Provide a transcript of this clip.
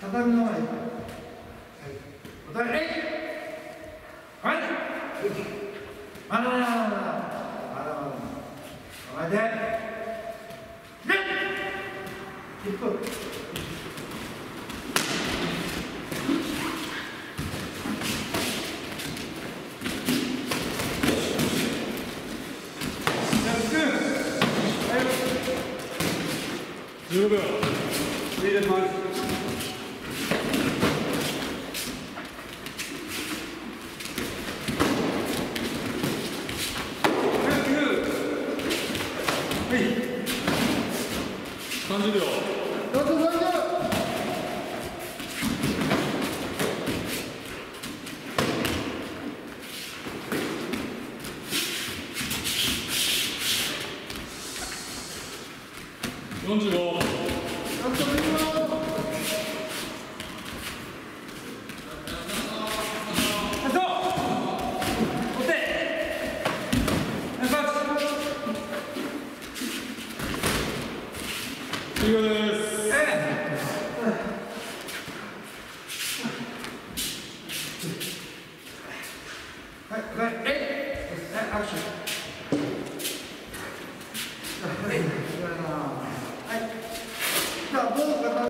畳の前に。はい。お互い、え。はい。まだまだまだまだまだ。で。で。一歩。15秒失礼い。たします30秒。どうぞどうぞ。45はい、はい、えい。はい、アクション。